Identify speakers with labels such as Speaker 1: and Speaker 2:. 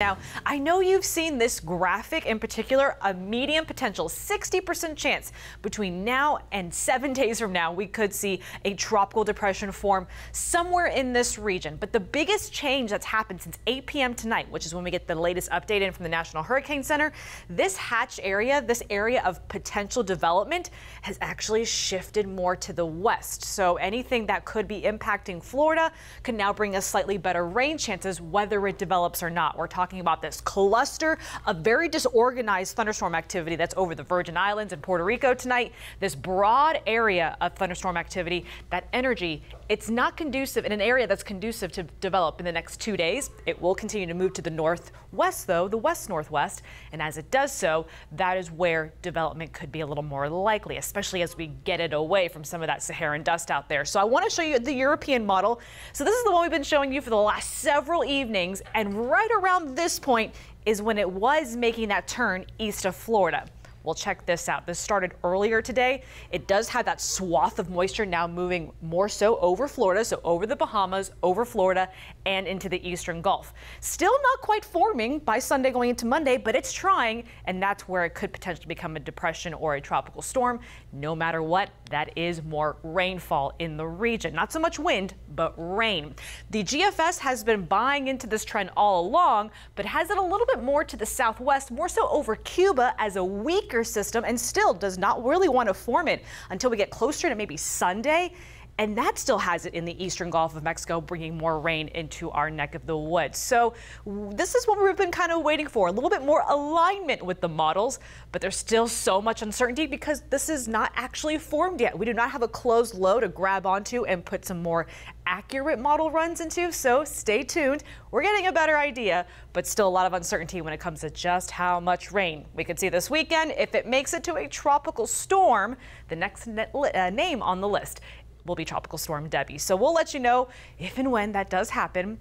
Speaker 1: Now, I know you've seen this graphic in particular, a medium potential 60% chance between now and seven days from now, we could see a tropical depression form somewhere in this region. But the biggest change that's happened since 8 p.m. tonight, which is when we get the latest update in from the National Hurricane Center, this hatch area, this area of potential development has actually shifted more to the west. So anything that could be impacting Florida could now bring us slightly better rain chances, whether it develops or not. We're talking talking about this cluster of very disorganized thunderstorm activity that's over the Virgin Islands and Puerto Rico tonight. This broad area of thunderstorm activity, that energy, it's not conducive in an area that's conducive to develop in the next two days. It will continue to move to the northwest, though, the west northwest. And as it does so, that is where development could be a little more likely, especially as we get it away from some of that Saharan dust out there. So I want to show you the European model. So this is the one we've been showing you for the last several evenings. And right around this point is when it was making that turn east of Florida. Well, check this out. This started earlier today. It does have that swath of moisture now moving more so over Florida, so over the Bahamas, over Florida, and into the eastern Gulf. Still not quite forming by Sunday going into Monday, but it's trying, and that's where it could potentially become a depression or a tropical storm. No matter what, that is more rainfall in the region. Not so much wind, but rain. The GFS has been buying into this trend all along, but has it a little bit more to the southwest, more so over Cuba as a weaker system and still does not really want to form it until we get closer to maybe Sunday. And that still has it in the eastern Gulf of Mexico, bringing more rain into our neck of the woods. So this is what we've been kind of waiting for, a little bit more alignment with the models, but there's still so much uncertainty because this is not actually formed yet. We do not have a closed low to grab onto and put some more accurate model runs into. So stay tuned. We're getting a better idea, but still a lot of uncertainty when it comes to just how much rain we could see this weekend. If it makes it to a tropical storm, the next uh, name on the list will be Tropical Storm Debby. So we'll let you know if and when that does happen.